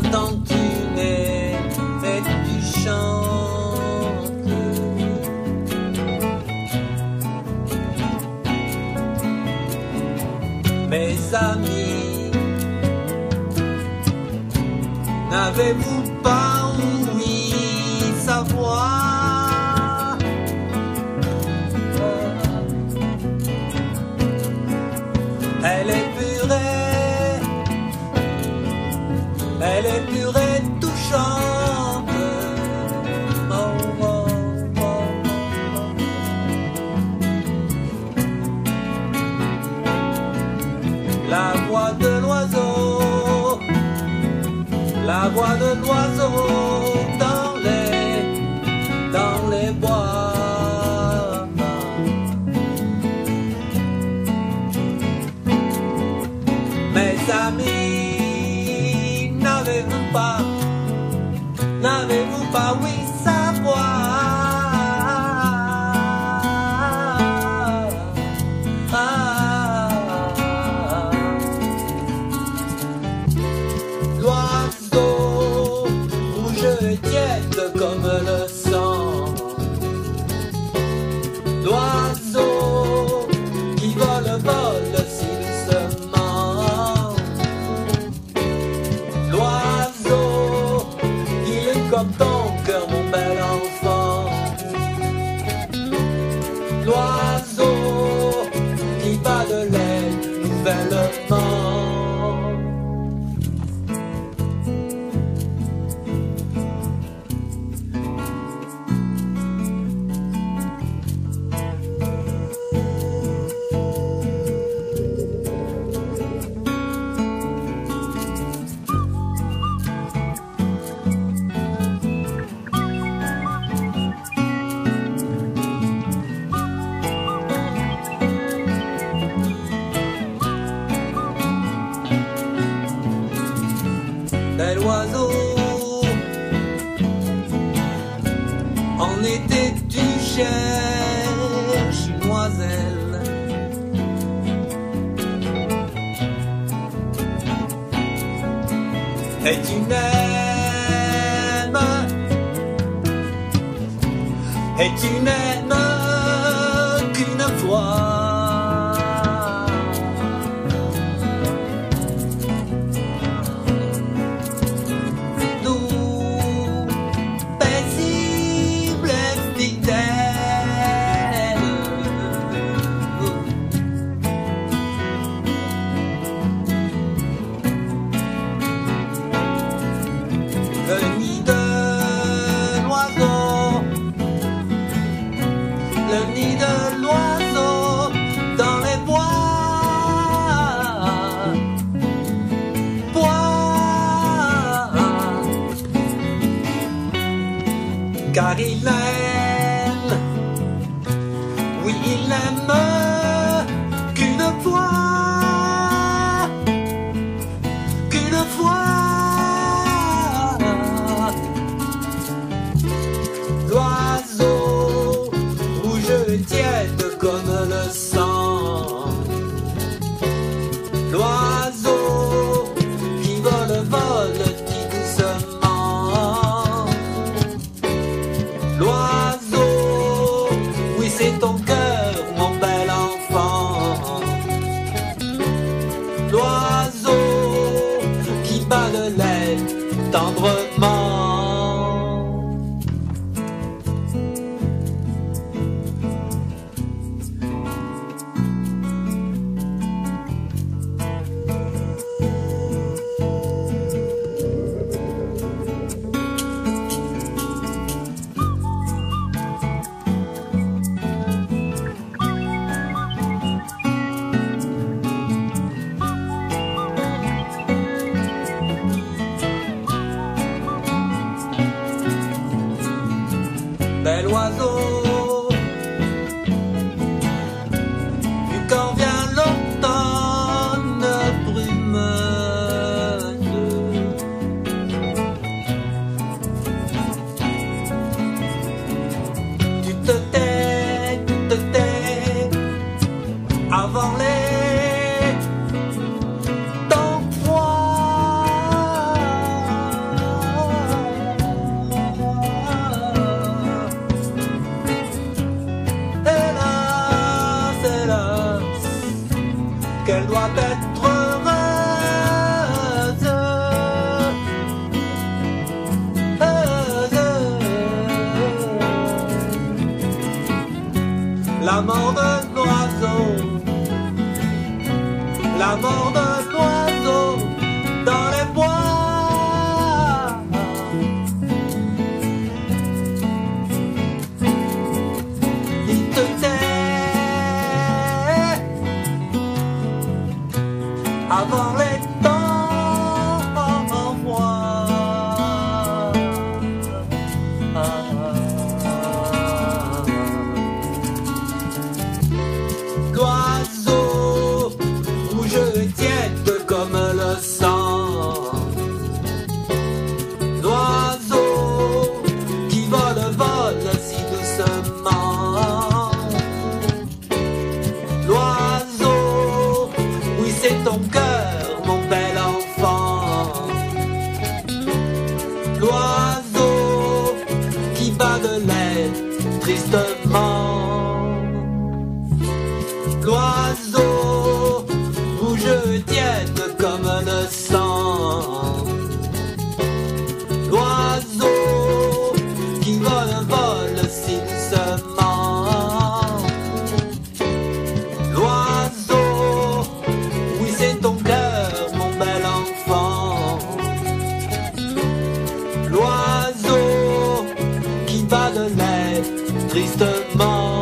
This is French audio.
J'entends que tu m'aimes et tu chantes. Mes amis, n'avez-vous pas arrasou. bel oiseau. En été, tu cherches une oiselle. Et tu n'aimes, et tu n'aimes. car il aime, Oui, il aime qu'une fois. Qu'elle doit être heureuse. La mort de l'oiseau, la mort de L'oiseau qui bat de l'aile tristement. pas de l'aide, tristement.